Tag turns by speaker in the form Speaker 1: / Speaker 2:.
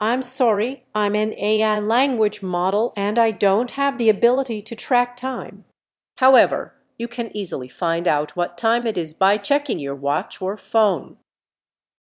Speaker 1: I'm sorry I'm an AI language model and I don't have the ability to track time. However, you can easily find out what time it is by checking your watch or phone.